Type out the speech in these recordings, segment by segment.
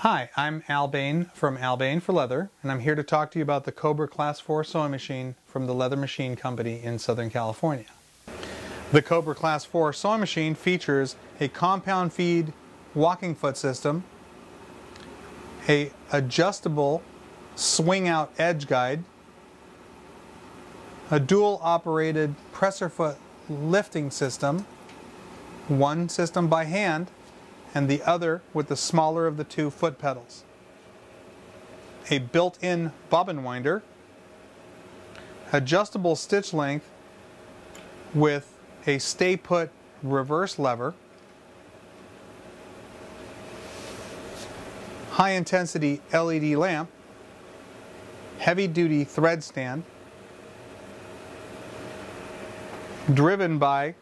Hi, I'm Al Bane from Al Bane for Leather, and I'm here to talk to you about the Cobra Class 4 sewing machine from the Leather Machine Company in Southern California. The Cobra Class 4 sewing machine features a compound feed walking foot system, a adjustable swing out edge guide, a dual operated presser foot lifting system, one system by hand, and the other with the smaller of the two foot pedals. A built-in bobbin winder, adjustable stitch length with a stay put reverse lever, high intensity LED lamp, heavy duty thread stand, driven by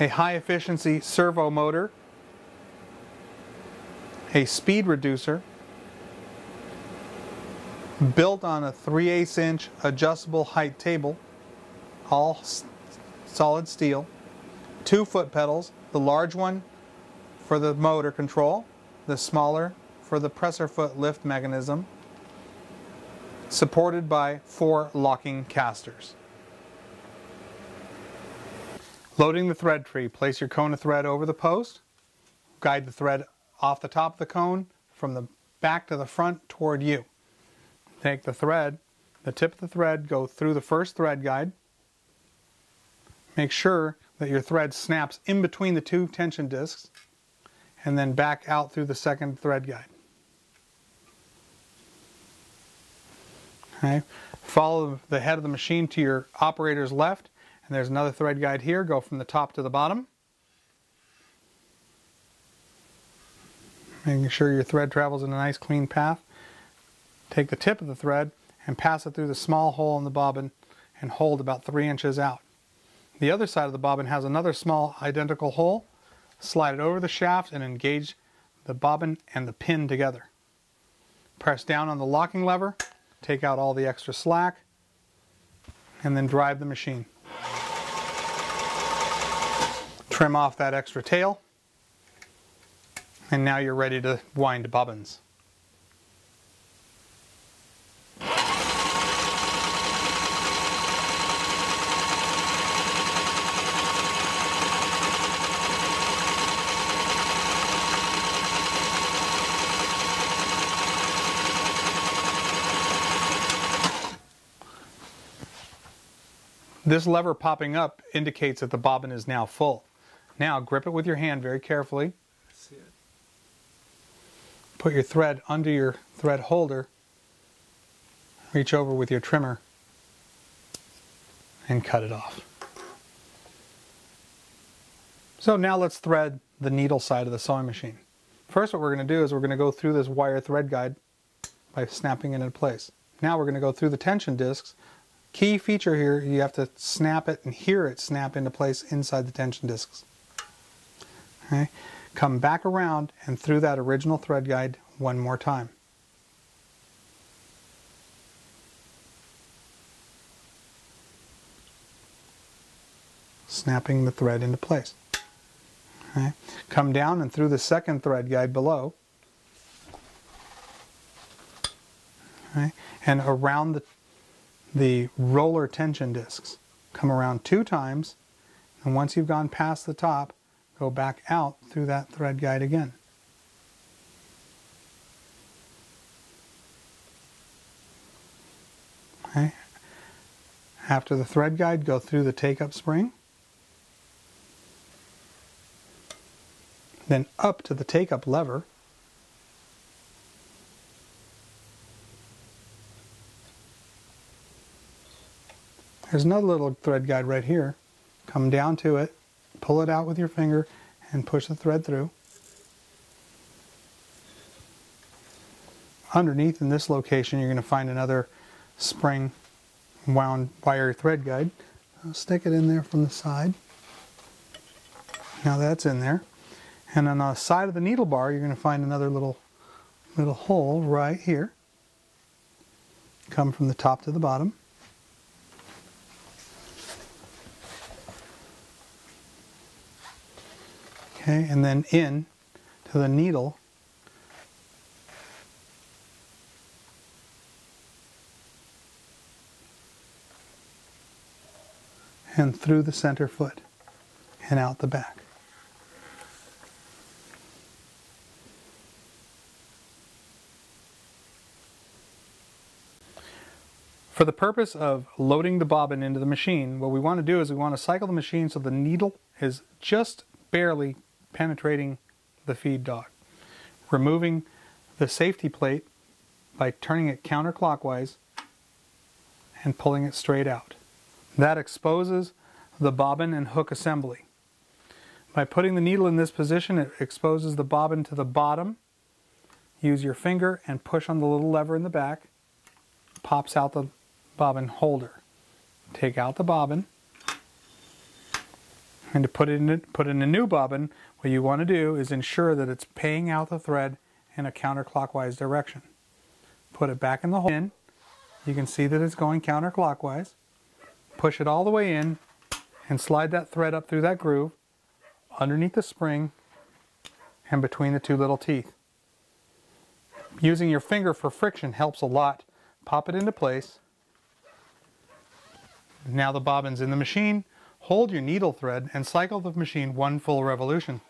a high efficiency servo motor a speed reducer built on a 3 8 inch adjustable height table, all solid steel, two foot pedals, the large one for the motor control, the smaller for the presser foot lift mechanism, supported by four locking casters. Loading the thread tree, place your cone of thread over the post, guide the thread off the top of the cone from the back to the front toward you. Take the thread, the tip of the thread, go through the first thread guide. Make sure that your thread snaps in between the two tension discs and then back out through the second thread guide. Okay. Follow the head of the machine to your operator's left and there's another thread guide here. Go from the top to the bottom. Making sure your thread travels in a nice clean path. Take the tip of the thread and pass it through the small hole in the bobbin and hold about three inches out. The other side of the bobbin has another small identical hole. Slide it over the shaft and engage the bobbin and the pin together. Press down on the locking lever, take out all the extra slack, and then drive the machine. Trim off that extra tail. And now you're ready to wind bobbins. This lever popping up indicates that the bobbin is now full. Now grip it with your hand very carefully put your thread under your thread holder, reach over with your trimmer, and cut it off. So now let's thread the needle side of the sewing machine. First what we're going to do is we're going to go through this wire thread guide by snapping it into place. Now we're going to go through the tension discs. Key feature here, you have to snap it and hear it snap into place inside the tension discs. Okay come back around and through that original thread guide one more time. Snapping the thread into place. Okay. Come down and through the second thread guide below. Okay. And around the, the roller tension discs. Come around two times and once you've gone past the top, go back out through that thread guide again. Okay. After the thread guide, go through the take-up spring. Then up to the take-up lever. There's another little thread guide right here. Come down to it, pull it out with your finger and push the thread through. Underneath in this location you're going to find another spring wound wire thread guide. I'll stick it in there from the side. Now that's in there. And on the side of the needle bar you're going to find another little little hole right here. Come from the top to the bottom. okay, and then in to the needle. and through the center foot and out the back. For the purpose of loading the bobbin into the machine, what we want to do is we want to cycle the machine so the needle is just barely penetrating the feed dog. Removing the safety plate by turning it counterclockwise and pulling it straight out. That exposes the bobbin and hook assembly. By putting the needle in this position, it exposes the bobbin to the bottom. Use your finger and push on the little lever in the back. Pops out the bobbin holder. Take out the bobbin. And to put it in, put in a new bobbin, what you want to do is ensure that it's paying out the thread in a counterclockwise direction. Put it back in the hole. In. You can see that it's going counterclockwise. Push it all the way in and slide that thread up through that groove underneath the spring and between the two little teeth. Using your finger for friction helps a lot. Pop it into place. Now the bobbin's in the machine. Hold your needle thread and cycle the machine one full revolution.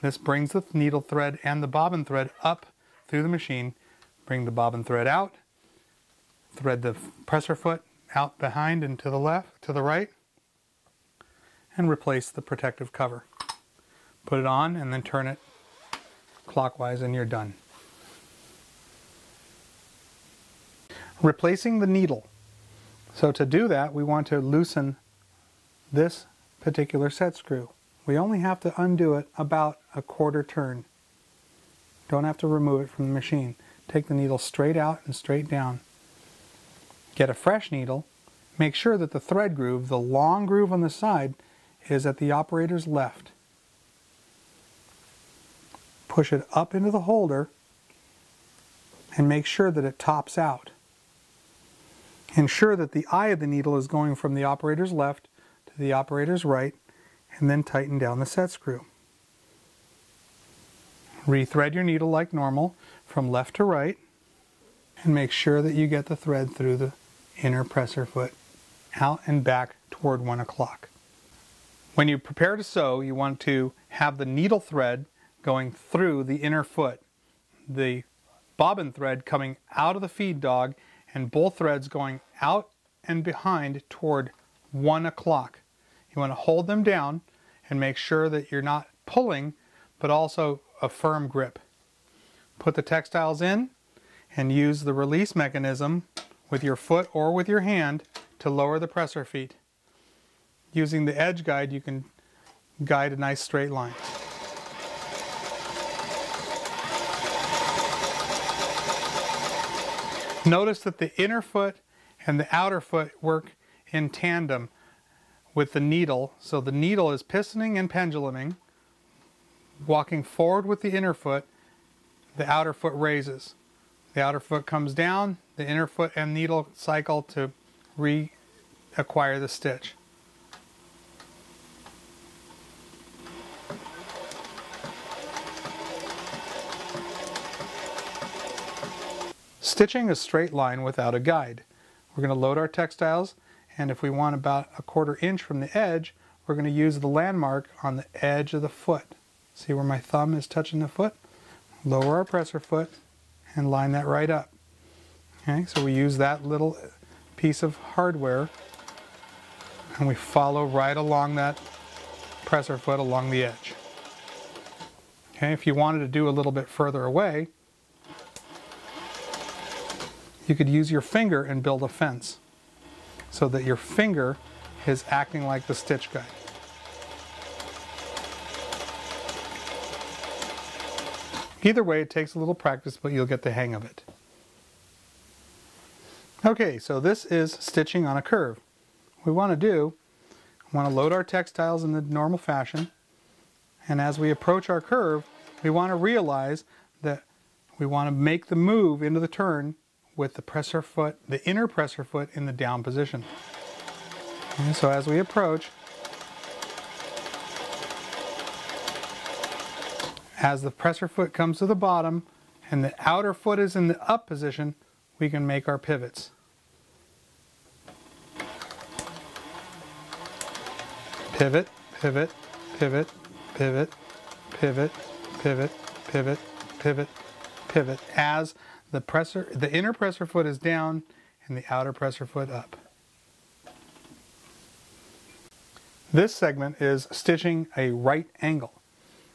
This brings the needle thread and the bobbin thread up through the machine. Bring the bobbin thread out. Thread the presser foot out behind and to the left, to the right. And replace the protective cover. Put it on and then turn it clockwise and you're done. Replacing the needle. So to do that, we want to loosen this particular set screw. We only have to undo it about a quarter turn. Don't have to remove it from the machine. Take the needle straight out and straight down. Get a fresh needle. Make sure that the thread groove, the long groove on the side, is at the operator's left. Push it up into the holder and make sure that it tops out. Ensure that the eye of the needle is going from the operator's left to the operator's right and then tighten down the set screw. Rethread your needle like normal from left to right and make sure that you get the thread through the inner presser foot out and back toward 1 o'clock. When you prepare to sew, you want to have the needle thread going through the inner foot, the bobbin thread coming out of the feed dog, and both threads going out and behind toward 1 o'clock. You want to hold them down and make sure that you're not pulling, but also a firm grip. Put the textiles in and use the release mechanism with your foot or with your hand to lower the presser feet. Using the edge guide, you can guide a nice straight line. Notice that the inner foot and the outer foot work in tandem with the needle. So the needle is pistoning and penduluming, walking forward with the inner foot, the outer foot raises. The outer foot comes down, the inner foot and needle cycle to reacquire the stitch. Stitching a straight line without a guide. We're going to load our textiles and if we want about a quarter inch from the edge, we're going to use the landmark on the edge of the foot. See where my thumb is touching the foot? Lower our presser foot and line that right up. Okay, so we use that little piece of hardware and we follow right along that presser foot along the edge. Okay, if you wanted to do a little bit further away, you could use your finger and build a fence so that your finger is acting like the stitch guide. Either way, it takes a little practice, but you'll get the hang of it. Okay, so this is stitching on a curve. What we want to do, we want to load our textiles in the normal fashion, and as we approach our curve, we want to realize that we want to make the move into the turn with the presser foot, the inner presser foot in the down position. And so as we approach, as the presser foot comes to the bottom and the outer foot is in the up position, we can make our pivots. Pivot, pivot, pivot, pivot, pivot, pivot, pivot, pivot, pivot as the presser, the inner presser foot is down and the outer presser foot up. This segment is stitching a right angle.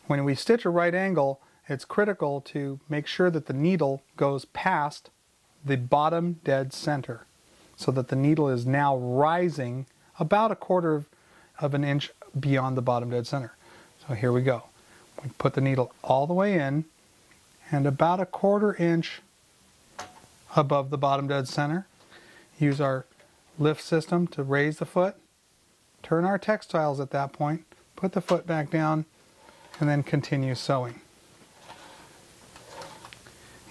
When we stitch a right angle, it's critical to make sure that the needle goes past the bottom dead center so that the needle is now rising about a quarter of, of an inch beyond the bottom dead center. So here we go. We put the needle all the way in and about a quarter inch above the bottom dead center. Use our lift system to raise the foot. Turn our textiles at that point, put the foot back down, and then continue sewing.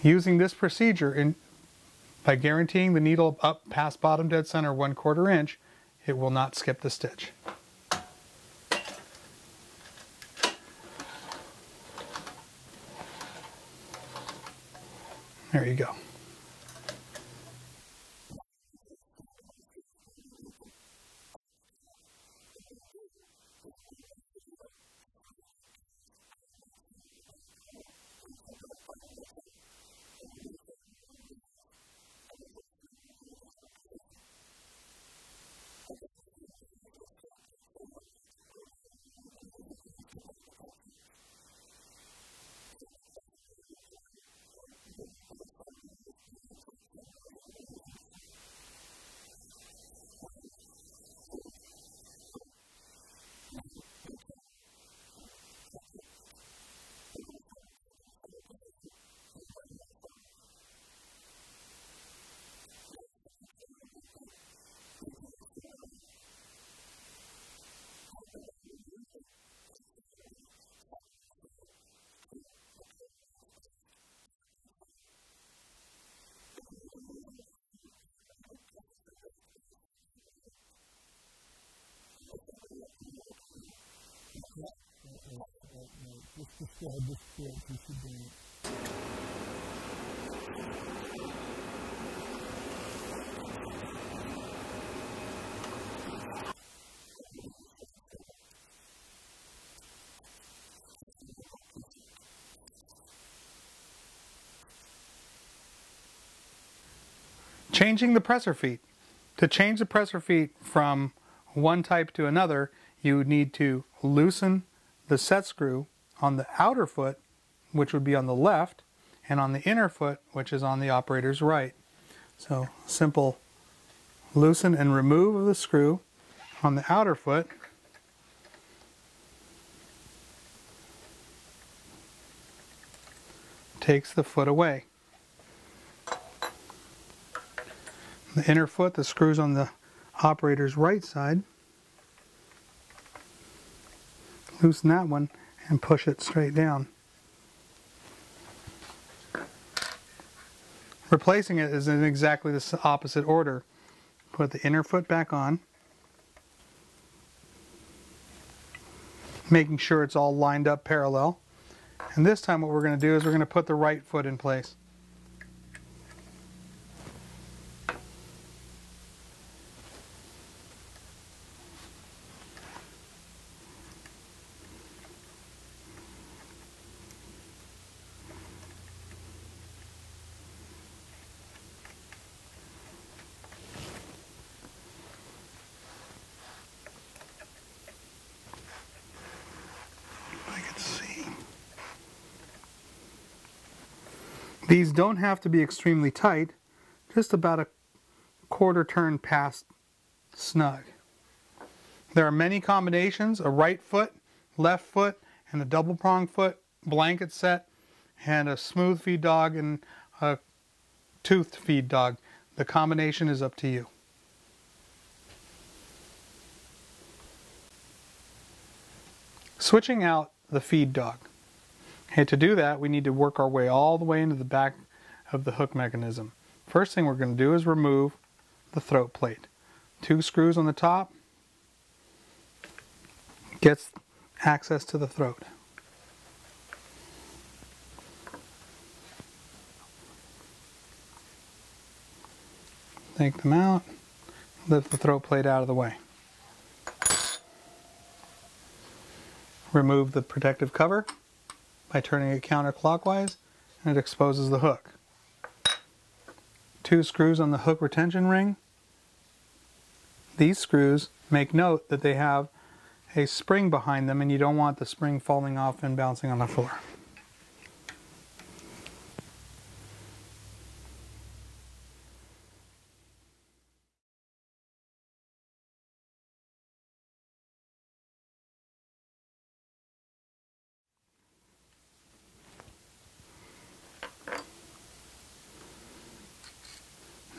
Using this procedure in, by guaranteeing the needle up past bottom dead center one quarter inch, it will not skip the stitch. There you go. Describe this should. Changing the presser feet. To change the presser feet from one type to another, you would need to loosen the set screw on the outer foot, which would be on the left, and on the inner foot, which is on the operator's right. So simple loosen and remove of the screw on the outer foot. Takes the foot away. The inner foot, the screws on the operator's right side. Loosen that one and push it straight down. Replacing it is in exactly the opposite order. Put the inner foot back on, making sure it's all lined up parallel. And this time what we're going to do is we're going to put the right foot in place. These don't have to be extremely tight, just about a quarter turn past snug. There are many combinations, a right foot, left foot, and a double prong foot blanket set, and a smooth feed dog and a toothed feed dog. The combination is up to you. Switching out the feed dog. And to do that, we need to work our way all the way into the back of the hook mechanism. First thing we're going to do is remove the throat plate. Two screws on the top gets access to the throat. Take them out, lift the throat plate out of the way. Remove the protective cover by turning it counterclockwise and it exposes the hook. Two screws on the hook retention ring. These screws make note that they have a spring behind them and you don't want the spring falling off and bouncing on the floor.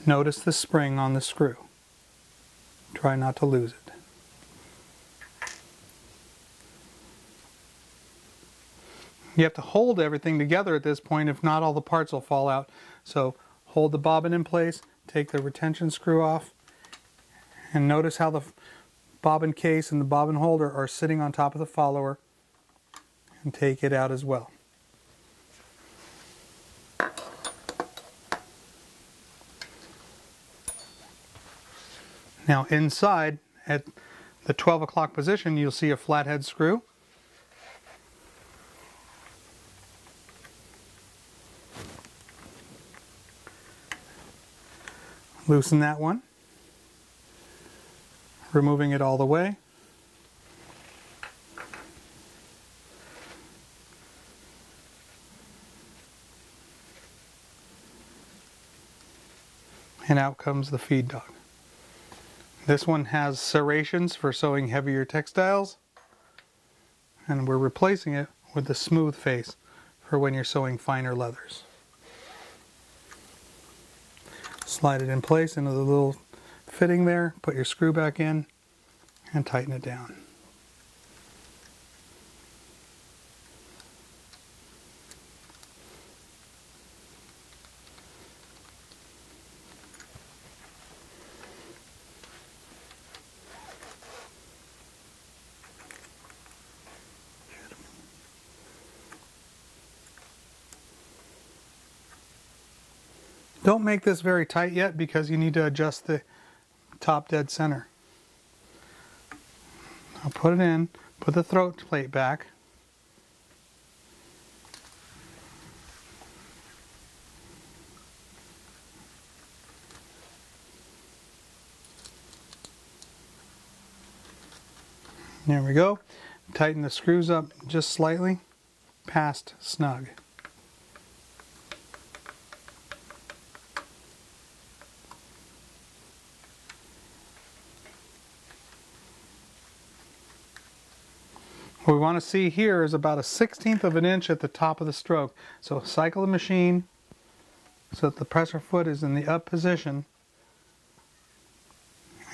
Notice the spring on the screw. Try not to lose it. You have to hold everything together at this point, if not all the parts will fall out. So hold the bobbin in place, take the retention screw off, and notice how the bobbin case and the bobbin holder are sitting on top of the follower, and take it out as well. Now inside at the 12 o'clock position you'll see a flathead screw. Loosen that one, removing it all the way. And out comes the feed dog. This one has serrations for sewing heavier textiles. And we're replacing it with the smooth face for when you're sewing finer leathers. Slide it in place into the little fitting there, put your screw back in, and tighten it down. Don't make this very tight yet because you need to adjust the top dead center. I'll put it in, put the throat plate back. There we go. Tighten the screws up just slightly, past snug. What we want to see here is about a 16th of an inch at the top of the stroke. So cycle the machine so that the presser foot is in the up position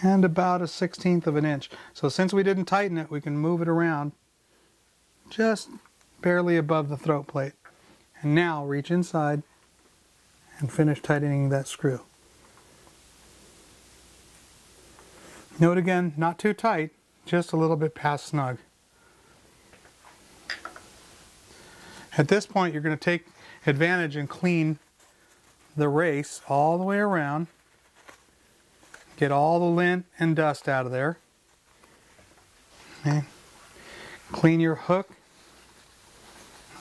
and about a 16th of an inch. So since we didn't tighten it, we can move it around just barely above the throat plate. And now reach inside and finish tightening that screw. Note again, not too tight, just a little bit past snug. At this point, you're going to take advantage and clean the race all the way around. Get all the lint and dust out of there. Okay. Clean your hook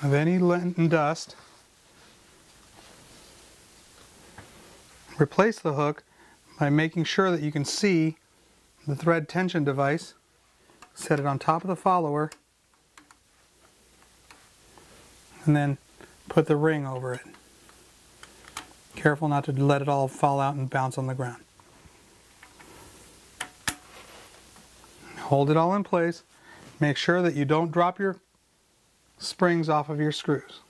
of any lint and dust. Replace the hook by making sure that you can see the thread tension device. Set it on top of the follower and then put the ring over it. Careful not to let it all fall out and bounce on the ground. Hold it all in place. Make sure that you don't drop your springs off of your screws.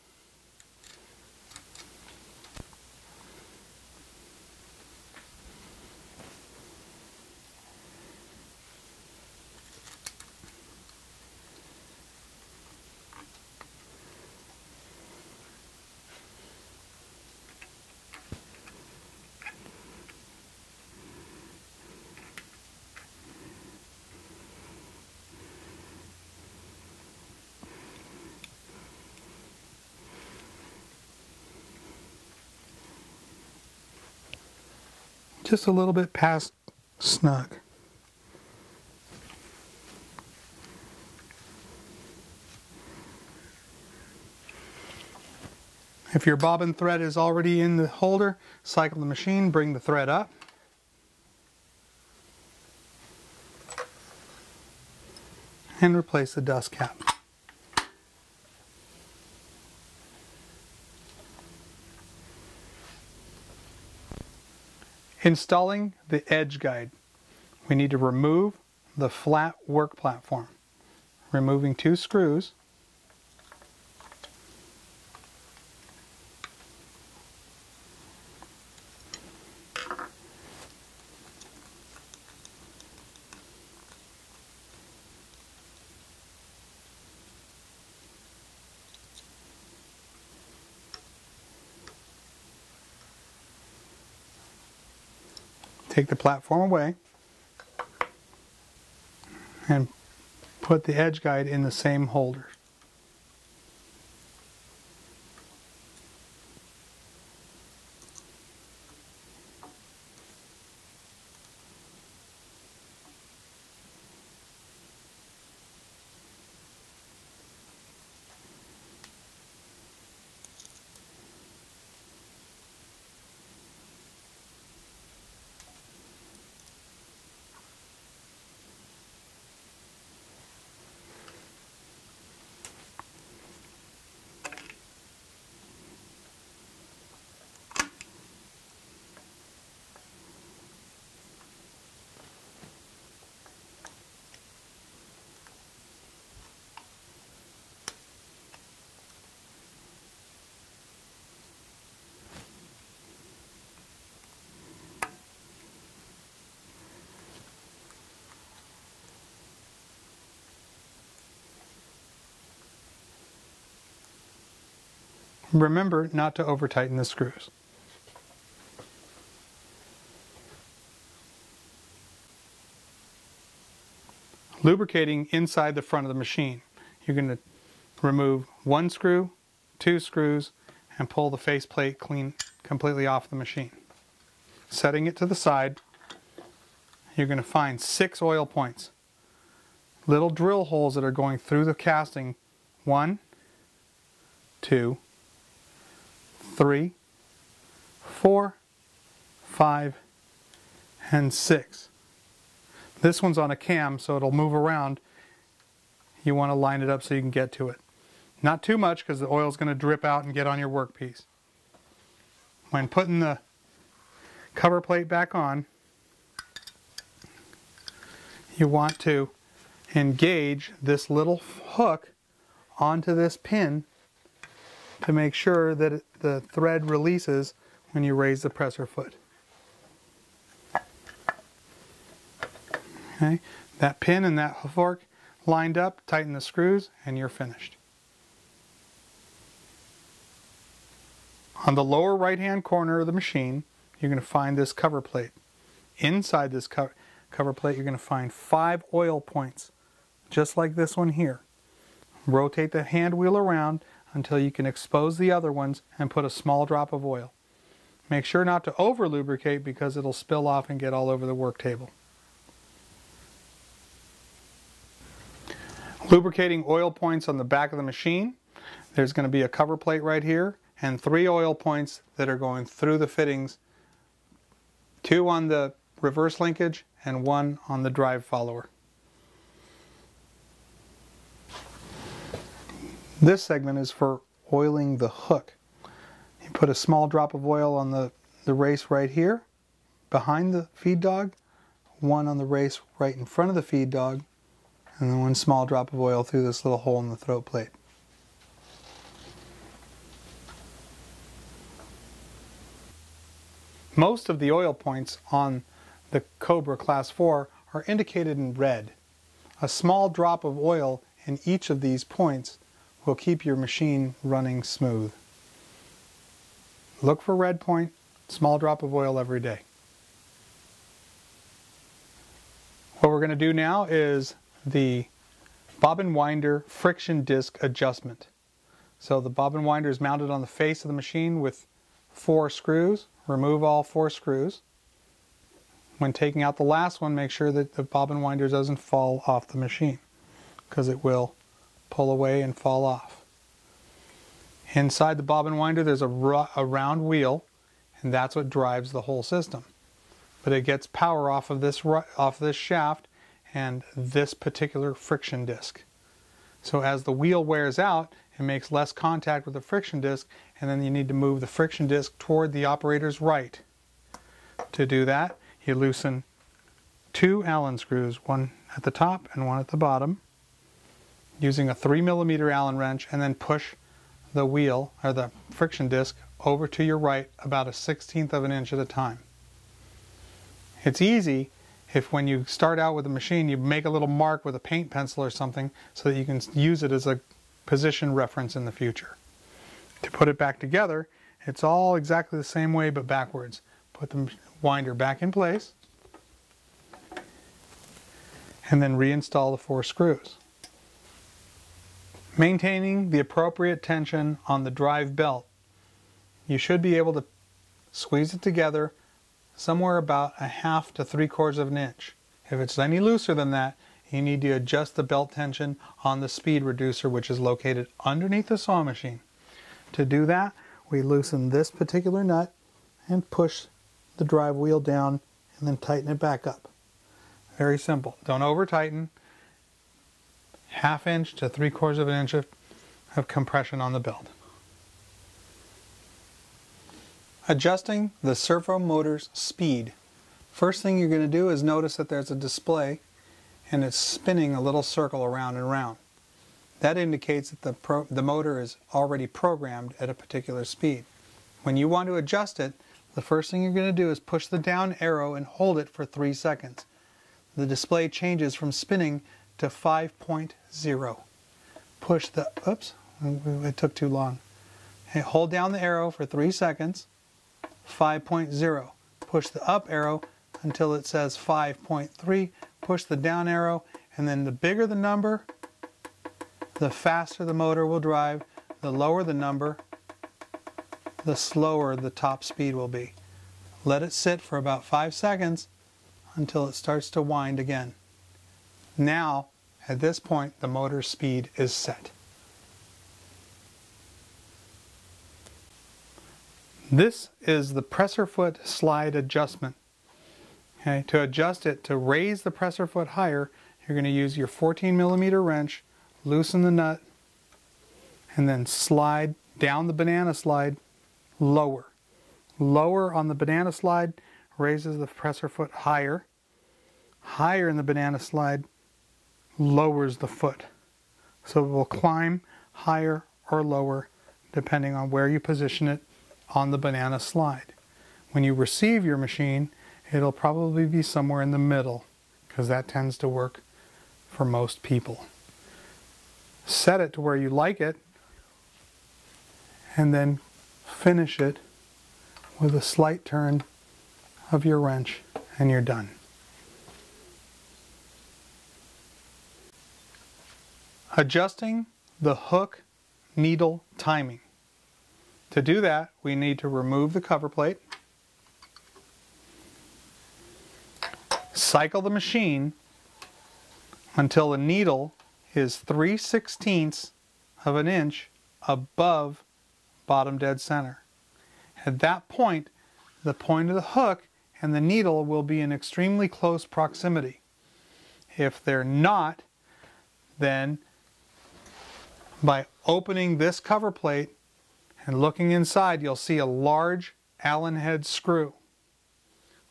just a little bit past snug. If your bobbin thread is already in the holder, cycle the machine, bring the thread up. and replace the dust cap. Installing the edge guide. We need to remove the flat work platform. Removing two screws. Take the platform away and put the edge guide in the same holder. Remember not to over tighten the screws. Lubricating inside the front of the machine. You're going to remove one screw, two screws, and pull the faceplate clean completely off the machine. Setting it to the side, you're going to find six oil points. Little drill holes that are going through the casting. One, two, three, four, five, and six. This one's on a cam, so it'll move around. You want to line it up so you can get to it. Not too much because the oil is going to drip out and get on your workpiece. When putting the cover plate back on, you want to engage this little hook onto this pin to make sure that the thread releases when you raise the presser foot. Okay, that pin and that fork lined up, tighten the screws, and you're finished. On the lower right hand corner of the machine, you're going to find this cover plate. Inside this co cover plate, you're going to find five oil points, just like this one here. Rotate the hand wheel around until you can expose the other ones and put a small drop of oil. Make sure not to over lubricate because it'll spill off and get all over the work table. Lubricating oil points on the back of the machine. There's going to be a cover plate right here and three oil points that are going through the fittings. Two on the reverse linkage and one on the drive follower. This segment is for oiling the hook. You put a small drop of oil on the, the race right here behind the feed dog, one on the race right in front of the feed dog, and then one small drop of oil through this little hole in the throat plate. Most of the oil points on the Cobra Class 4 are indicated in red. A small drop of oil in each of these points will keep your machine running smooth. Look for red point, small drop of oil every day. What we're going to do now is the bobbin winder friction disc adjustment. So the bobbin winder is mounted on the face of the machine with four screws. Remove all four screws. When taking out the last one, make sure that the bobbin winder doesn't fall off the machine because it will pull away and fall off. Inside the bobbin winder there's a, a round wheel and that's what drives the whole system. But it gets power off of this off this shaft and this particular friction disc. So as the wheel wears out, it makes less contact with the friction disc and then you need to move the friction disc toward the operator's right. To do that, you loosen two Allen screws, one at the top and one at the bottom, using a 3 millimeter Allen wrench and then push the wheel or the friction disc over to your right about a sixteenth of an inch at a time. It's easy if when you start out with a machine you make a little mark with a paint pencil or something so that you can use it as a position reference in the future. To put it back together, it's all exactly the same way but backwards. Put the winder back in place and then reinstall the four screws. Maintaining the appropriate tension on the drive belt. You should be able to squeeze it together somewhere about a half to three quarters of an inch. If it's any looser than that, you need to adjust the belt tension on the speed reducer which is located underneath the saw machine. To do that, we loosen this particular nut and push the drive wheel down and then tighten it back up. Very simple. Don't over tighten. Half inch to three quarters of an inch of, of compression on the belt. Adjusting the servo motor's speed. First thing you're going to do is notice that there's a display and it's spinning a little circle around and around. That indicates that the, pro, the motor is already programmed at a particular speed. When you want to adjust it, the first thing you're going to do is push the down arrow and hold it for three seconds. The display changes from spinning to 5.0. Push the, oops, it took too long. Okay, hold down the arrow for three seconds, 5.0. Push the up arrow until it says 5.3 push the down arrow, and then the bigger the number, the faster the motor will drive. The lower the number, the slower the top speed will be. Let it sit for about five seconds until it starts to wind again. Now, at this point, the motor speed is set. This is the presser foot slide adjustment. Okay, to adjust it, to raise the presser foot higher, you're going to use your 14 millimeter wrench, loosen the nut, and then slide down the banana slide lower. Lower on the banana slide raises the presser foot higher. Higher in the banana slide lowers the foot. So it will climb higher or lower depending on where you position it on the banana slide. When you receive your machine, it'll probably be somewhere in the middle because that tends to work for most people. Set it to where you like it and then finish it with a slight turn of your wrench and you're done. Adjusting the hook needle timing. To do that, we need to remove the cover plate cycle the machine until the needle is 3 sixteenths of an inch above bottom dead center. At that point, the point of the hook and the needle will be in extremely close proximity. If they're not, then by opening this cover plate and looking inside, you'll see a large Allen head screw.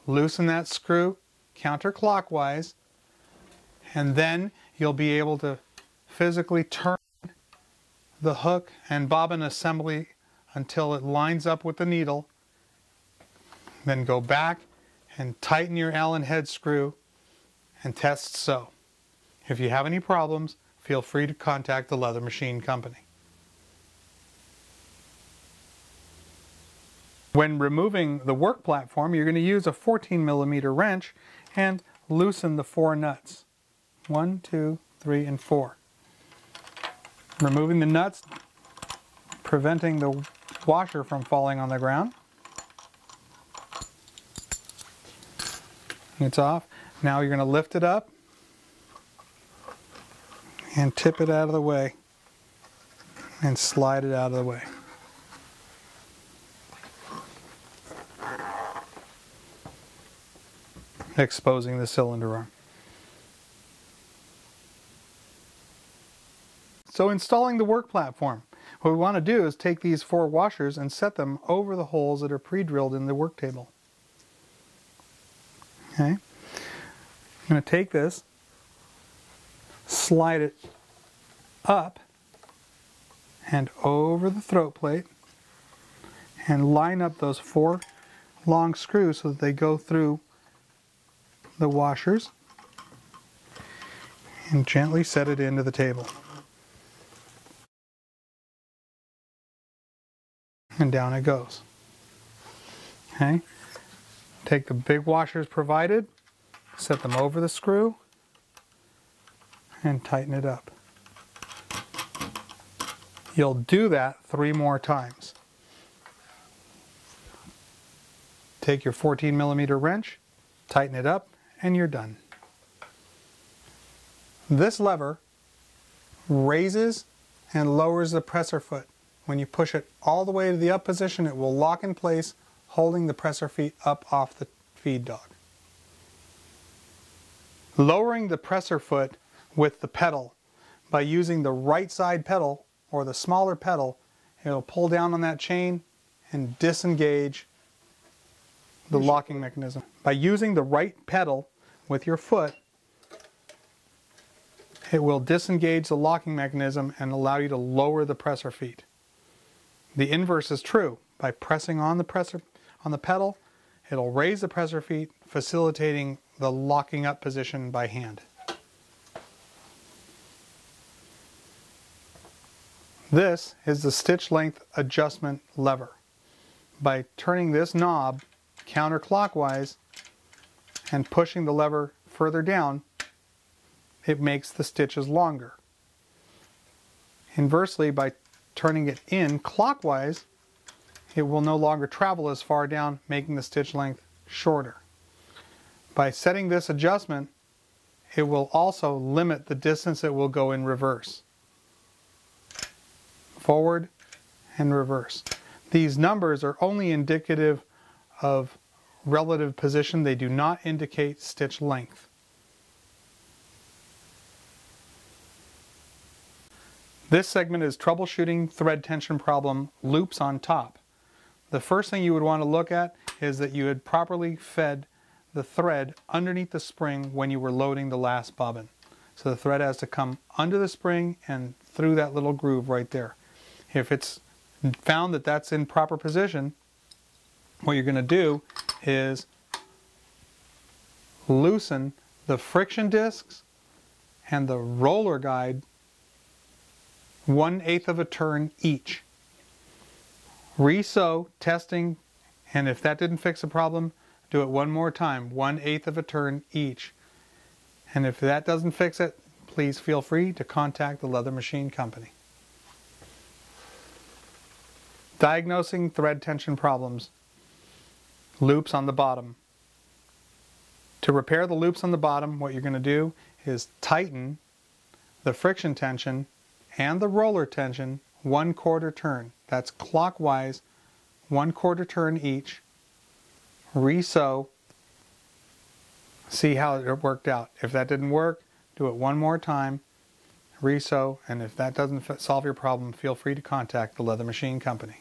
Loosen that screw counterclockwise, and then you'll be able to physically turn the hook and bobbin assembly until it lines up with the needle. Then go back and tighten your Allen head screw and test sew. If you have any problems, feel free to contact the Leather Machine Company. When removing the work platform, you're going to use a 14 millimeter wrench and loosen the four nuts. One, two, three, and four. Removing the nuts, preventing the washer from falling on the ground. It's off. Now you're going to lift it up and tip it out of the way and slide it out of the way. Exposing the cylinder arm. So installing the work platform. What we want to do is take these four washers and set them over the holes that are pre-drilled in the work table. Okay. I'm going to take this slide it up and over the throat plate and line up those four long screws so that they go through the washers and gently set it into the table. and down it goes. Okay, take the big washers provided, set them over the screw, and tighten it up. You'll do that three more times. Take your 14 millimeter wrench, tighten it up, and you're done. This lever raises and lowers the presser foot. When you push it all the way to the up position, it will lock in place, holding the presser feet up off the feed dog. Lowering the presser foot with the pedal by using the right side pedal or the smaller pedal, it'll pull down on that chain and disengage the locking mechanism. By using the right pedal with your foot, it will disengage the locking mechanism and allow you to lower the presser feet. The inverse is true. By pressing on the presser on the pedal, it'll raise the presser feet, facilitating the locking up position by hand. This is the stitch length adjustment lever. By turning this knob counterclockwise and pushing the lever further down, it makes the stitches longer. Inversely, by turning it in clockwise, it will no longer travel as far down, making the stitch length shorter. By setting this adjustment, it will also limit the distance it will go in reverse. Forward and reverse. These numbers are only indicative of relative position. They do not indicate stitch length. This segment is troubleshooting thread tension problem loops on top. The first thing you would want to look at is that you had properly fed the thread underneath the spring when you were loading the last bobbin. So the thread has to come under the spring and through that little groove right there. If it's found that that's in proper position, what you're going to do is loosen the friction discs and the roller guide one eighth of a turn each. Resew, testing, and if that didn't fix the problem, do it one more time, one eighth of a turn each. And if that doesn't fix it, please feel free to contact the Leather Machine Company. Diagnosing thread tension problems. Loops on the bottom. To repair the loops on the bottom, what you're going to do is tighten the friction tension and the roller tension one quarter turn. That's clockwise, one quarter turn each. Resew, see how it worked out. If that didn't work, do it one more time, resew, and if that doesn't solve your problem, feel free to contact the Leather Machine Company.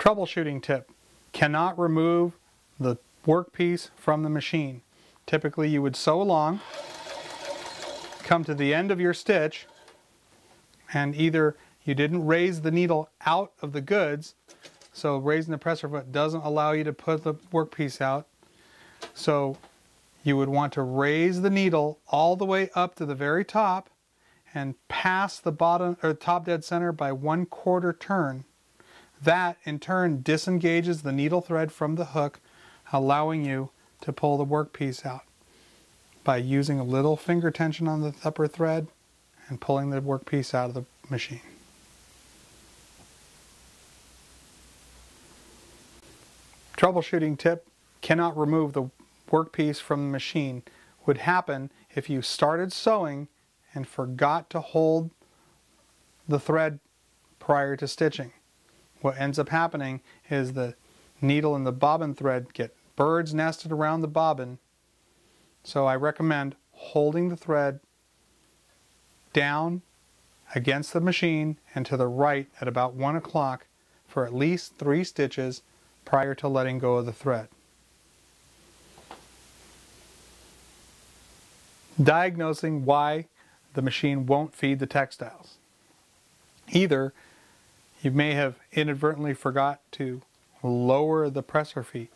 Troubleshooting tip, cannot remove the workpiece from the machine. Typically you would sew along, come to the end of your stitch, and either you didn't raise the needle out of the goods, so raising the presser foot doesn't allow you to put the workpiece out. So you would want to raise the needle all the way up to the very top and pass the bottom or top dead center by one quarter turn. That in turn disengages the needle thread from the hook, allowing you to pull the workpiece out by using a little finger tension on the upper thread and pulling the workpiece out of the machine. Troubleshooting tip, cannot remove the workpiece from the machine, would happen if you started sewing and forgot to hold the thread prior to stitching. What ends up happening is the needle and the bobbin thread get birds nested around the bobbin. So I recommend holding the thread down against the machine and to the right at about 1 o'clock for at least three stitches prior to letting go of the thread. Diagnosing why the machine won't feed the textiles. Either you may have inadvertently forgot to lower the presser feet.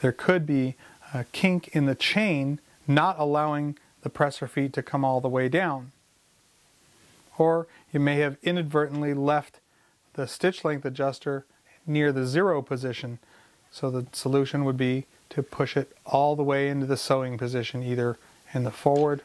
There could be a kink in the chain not allowing the presser feet to come all the way down. Or you may have inadvertently left the stitch length adjuster near the zero position. So the solution would be to push it all the way into the sewing position, either in the forward